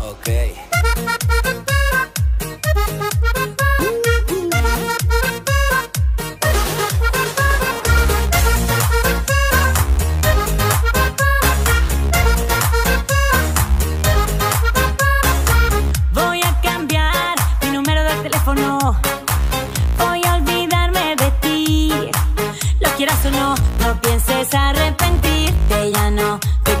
Ok. Voy a cambiar mi número de teléfono. Voy a olvidarme de ti. Lo quieras o no, no pienses arrepentirte, ya no. Te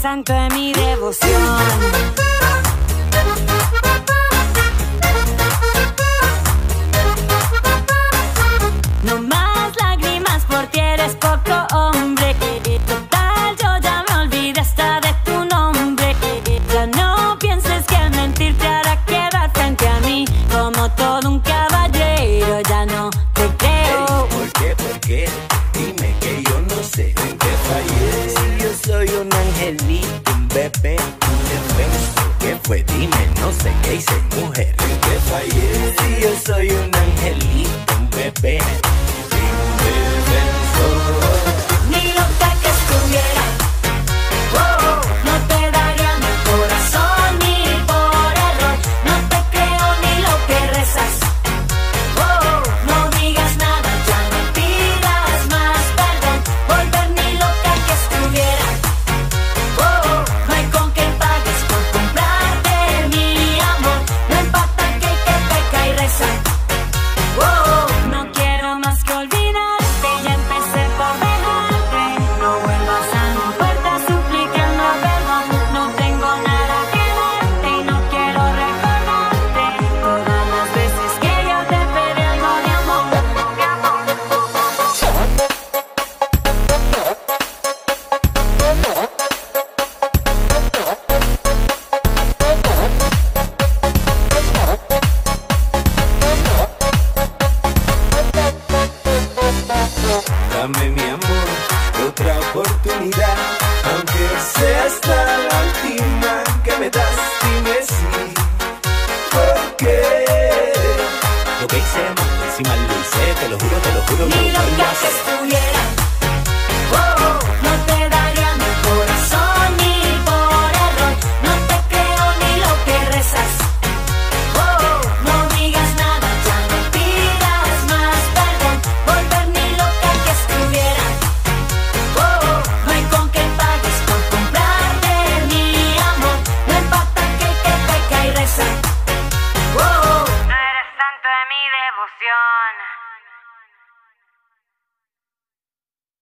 santo de mi devoción. No más lágrimas por ti eres poco hombre. Total, yo ya me olvidé hasta de tu nombre. Ya no pienses que mentir te hará quedar frente a mí como todo un Pues dime, no sé qué hice, mujer. ¿En qué fallé? Si yo soy un angelito, un bebé. Dame mi amor, otra oportunidad, aunque sea hasta la última que me das, dime sí. Porque lo que hice mal, encima lo hice, te lo juro, te lo juro, Ni no lo que estuviera. Oh, oh. Fusión.